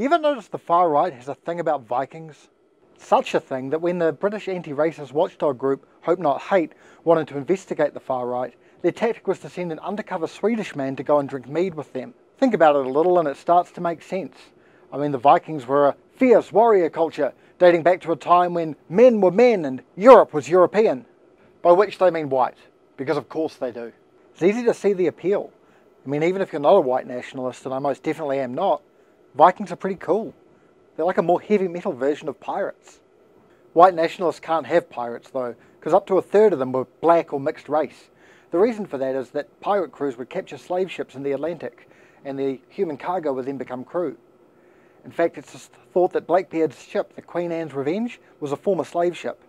Ever notice the far right has a thing about Vikings? Such a thing that when the British anti-racist watchdog group Hope Not Hate wanted to investigate the far right, their tactic was to send an undercover Swedish man to go and drink mead with them. Think about it a little and it starts to make sense. I mean, the Vikings were a fierce warrior culture dating back to a time when men were men and Europe was European. By which they mean white, because of course they do. It's easy to see the appeal. I mean, even if you're not a white nationalist, and I most definitely am not, Vikings are pretty cool. They're like a more heavy metal version of pirates. White nationalists can't have pirates though, because up to a third of them were black or mixed race. The reason for that is that pirate crews would capture slave ships in the Atlantic, and the human cargo would then become crew. In fact, it's thought that Blackbeard's ship, the Queen Anne's Revenge, was a former slave ship.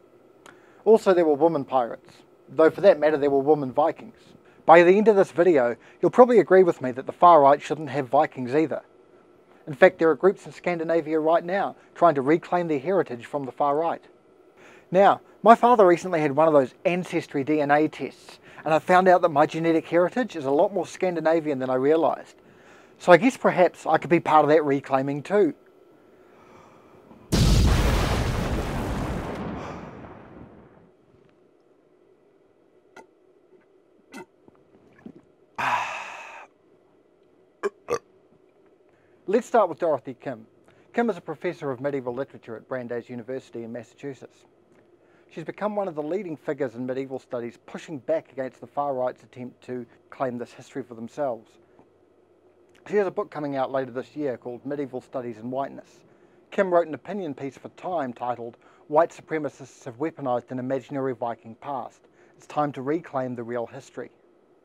Also, there were woman pirates, though for that matter, there were woman Vikings. By the end of this video, you'll probably agree with me that the far right shouldn't have Vikings either. In fact, there are groups in Scandinavia right now trying to reclaim their heritage from the far right. Now, my father recently had one of those ancestry DNA tests, and I found out that my genetic heritage is a lot more Scandinavian than I realised. So I guess perhaps I could be part of that reclaiming too. Let's start with Dorothy Kim. Kim is a professor of medieval literature at Brandeis University in Massachusetts. She's become one of the leading figures in medieval studies, pushing back against the far right's attempt to claim this history for themselves. She has a book coming out later this year called Medieval Studies in Whiteness. Kim wrote an opinion piece for Time titled White Supremacists Have Weaponized an Imaginary Viking Past. It's time to reclaim the real history.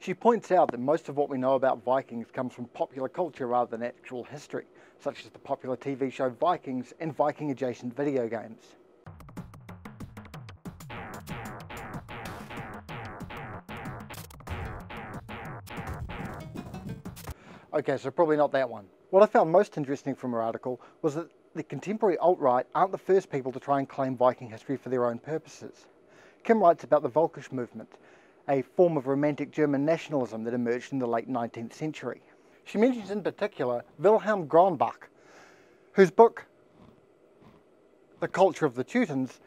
She points out that most of what we know about Vikings comes from popular culture rather than actual history, such as the popular TV show Vikings and Viking adjacent video games. Okay, so probably not that one. What I found most interesting from her article was that the contemporary alt-right aren't the first people to try and claim Viking history for their own purposes. Kim writes about the Völkisch movement, a form of romantic German nationalism that emerged in the late 19th century. She mentions in particular Vilhelm Grønbech, whose book, The Culture of the Teutons,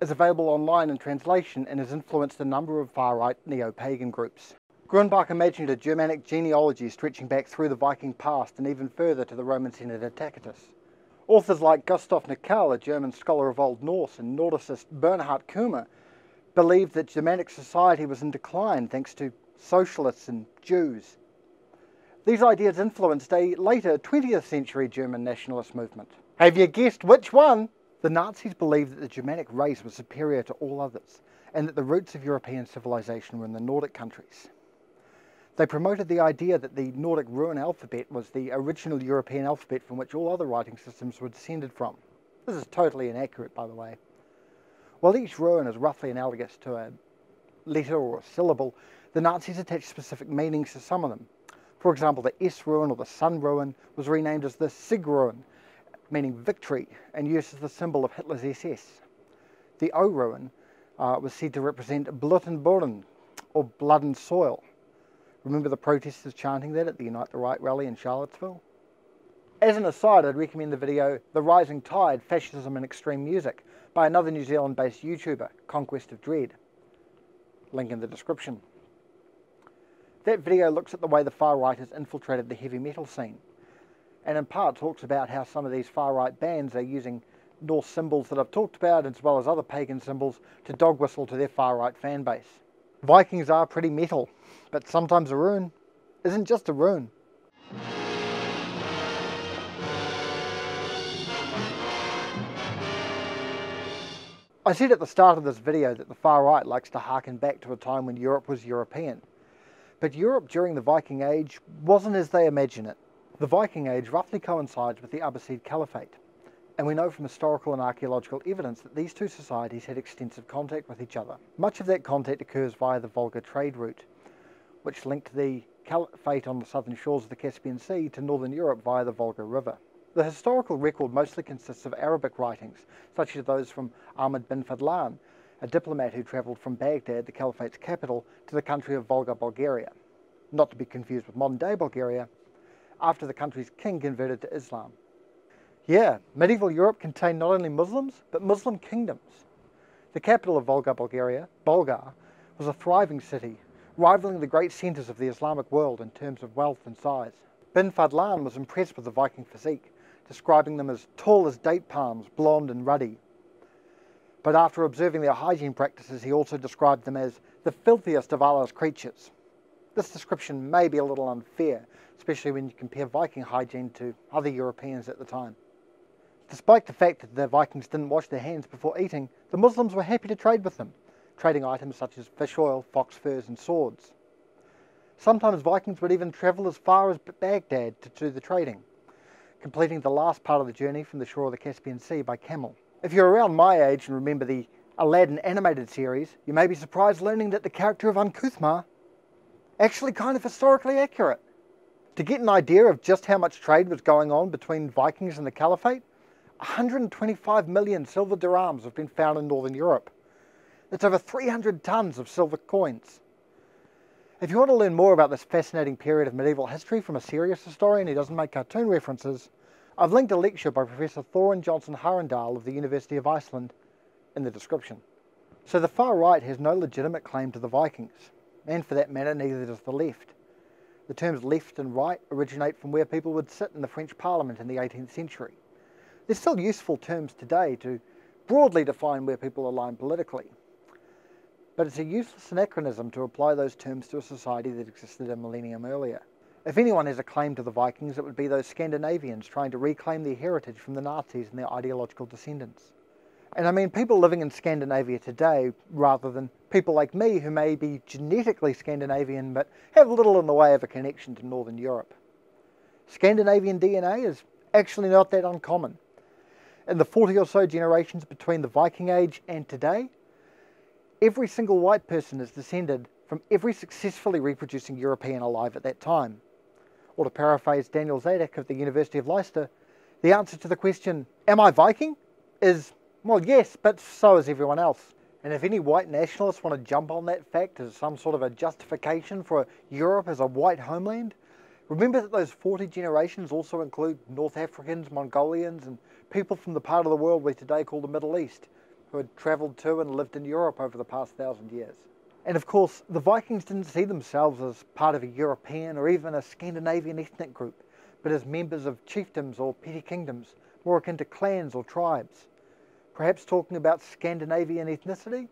is available online in translation and has influenced a number of far-right neo-pagan groups. Grønbech imagined a Germanic genealogy stretching back through the Viking past and even further to the Roman senator Tacitus. Authors like Gustav Neckel, a German scholar of Old Norse, and Nordicist Bernhard Kummer believed that Germanic society was in decline thanks to socialists and Jews. These ideas influenced a later 20th century German nationalist movement. Have you guessed which one? The Nazis believed that the Germanic race was superior to all others and that the roots of European civilization were in the Nordic countries. They promoted the idea that the Nordic rune alphabet was the original European alphabet from which all other writing systems were descended from. This is totally inaccurate, by the way. While each rune is roughly analogous to a letter or a syllable, the Nazis attached specific meanings to some of them. For example, the S rune or the Sun rune was renamed as the Sig rune, meaning victory, and used as the symbol of Hitler's SS. The O rune uh, was said to represent Blut and Boden, or blood and soil. Remember the protesters chanting that at the Unite the Right rally in Charlottesville? As an aside, I'd recommend the video The Rising Tide Fascism and Extreme Music by another New Zealand based YouTuber, Conquest of Dread. Link in the description. That video looks at the way the far right has infiltrated the heavy metal scene, and in part talks about how some of these far right bands are using Norse symbols that I've talked about, as well as other pagan symbols, to dog whistle to their far right fan base. Vikings are pretty metal, but sometimes a rune isn't just a rune. I said at the start of this video that the far right likes to harken back to a time when Europe was European. But Europe during the Viking Age wasn't as they imagine it. The Viking Age roughly coincides with the Abbasid Caliphate and we know from historical and archaeological evidence that these two societies had extensive contact with each other. Much of that contact occurs via the Volga trade route, which linked the caliphate on the southern shores of the Caspian Sea to northern Europe via the Volga River. The historical record mostly consists of Arabic writings, such as those from Ahmed bin Fadlan, a diplomat who travelled from Baghdad, the caliphate's capital, to the country of Volga Bulgaria, not to be confused with modern-day Bulgaria, after the country's king converted to Islam. Yeah, medieval Europe contained not only Muslims, but Muslim kingdoms. The capital of Volga, Bulgaria, Bulgar, was a thriving city, rivaling the great centres of the Islamic world in terms of wealth and size. Bin Fadlan was impressed with the Viking physique, describing them as tall as date palms, blonde and ruddy. But after observing their hygiene practices, he also described them as the filthiest of Allah's creatures. This description may be a little unfair, especially when you compare Viking hygiene to other Europeans at the time. Despite the fact that the Vikings didn't wash their hands before eating, the Muslims were happy to trade with them, trading items such as fish oil, fox furs and swords. Sometimes Vikings would even travel as far as Baghdad to do the trading, completing the last part of the journey from the shore of the Caspian Sea by camel. If you're around my age and remember the Aladdin animated series, you may be surprised learning that the character of Un-Kuthma actually kind of historically accurate. To get an idea of just how much trade was going on between Vikings and the Caliphate, 125 million silver dirhams have been found in Northern Europe. That's over 300 tons of silver coins. If you want to learn more about this fascinating period of medieval history from a serious historian who doesn't make cartoon references, I've linked a lecture by Professor Thorir Jonsson Hraundal of the University of Iceland in the description. So the far right has no legitimate claim to the Vikings, and for that matter neither does the left. The terms left and right originate from where people would sit in the French Parliament in the 18th century. They're still useful terms today to broadly define where people align politically. But it's a useless anachronism to apply those terms to a society that existed a millennium earlier. If anyone has a claim to the Vikings, it would be those Scandinavians trying to reclaim their heritage from the Nazis and their ideological descendants. And I mean people living in Scandinavia today rather than people like me who may be genetically Scandinavian but have little in the way of a connection to Northern Europe. Scandinavian DNA is actually not that uncommon. In the 40 or so generations between the Viking Age and today, every single white person is descended from every successfully reproducing European alive at that time. Or to paraphrase Daniel Zadik of the University of Leicester, the answer to the question, Am I Viking? is, well, yes, but so is everyone else. And if any white nationalists want to jump on that fact as some sort of a justification for Europe as a white homeland, remember that those 40 generations also include North Africans, Mongolians, and people from the part of the world we today call the Middle East, who had travelled to and lived in Europe over the past thousand years. And of course, the Vikings didn't see themselves as part of a European or even a Scandinavian ethnic group, but as members of chiefdoms or petty kingdoms, more akin to clans or tribes. Perhaps talking about Scandinavian ethnicity?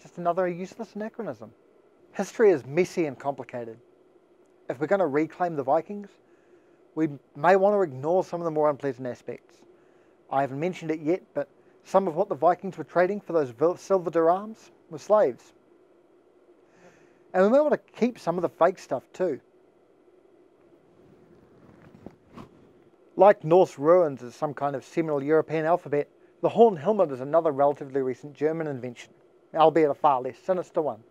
Just another useless anachronism. History is messy and complicated. If we're going to reclaim the Vikings, we may want to ignore some of the more unpleasant aspects. I haven't mentioned it yet, but some of what the Vikings were trading for those silver dirhams were slaves. And we may want to keep some of the fake stuff too. Like Norse runes as some kind of seminal European alphabet, the horn helmet is another relatively recent German invention, albeit a far less sinister one.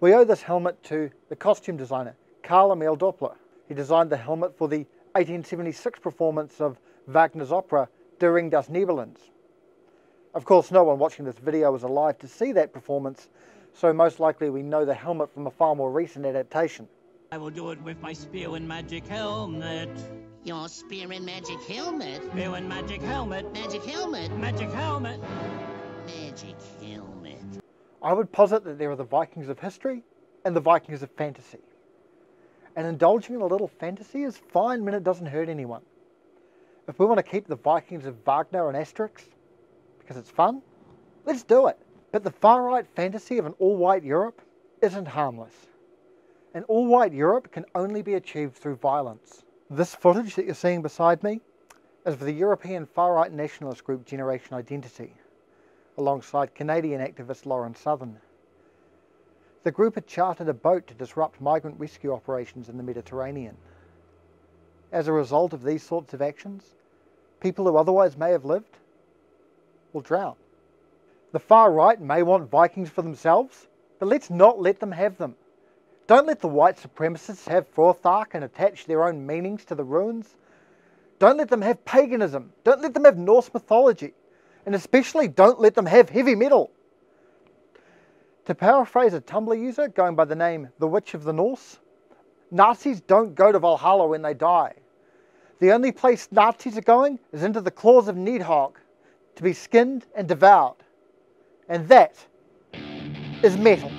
We owe this helmet to the costume designer Carl Emil Doepler. He designed the helmet for the 1876 performance of Wagner's opera Der Ring des Nibelungs. Of course, no one watching this video was alive to see that performance, so most likely we know the helmet from a far more recent adaptation. I will do it with my spear and magic helmet. Your spear and magic helmet? Spear and magic helmet. Magic helmet? Magic helmet. Magic helmet. I would posit that there are the Vikings of history and the Vikings of fantasy. And indulging in a little fantasy is fine when it doesn't hurt anyone. If we want to keep the Vikings of Wagner and Asterix because it's fun, let's do it. But the far right fantasy of an all white Europe isn't harmless. An all white Europe can only be achieved through violence. This footage that you're seeing beside me is for the European far right nationalist group Generation Identity, alongside Canadian activist Lauren Southern. The group had chartered a boat to disrupt migrant rescue operations in the Mediterranean. As a result of these sorts of actions, people who otherwise may have lived will drown. The far right may want Vikings for themselves, but let's not let them have them. Don't let the white supremacists have Frothach and attach their own meanings to the ruins. Don't let them have paganism. Don't let them have Norse mythology. And especially don't let them have heavy metal. To paraphrase a Tumblr user going by the name The Witch of the Norse, Nazis don't go to Valhalla when they die. The only place Nazis are going is into the claws of Nidhogg to be skinned and devoured. And that is metal.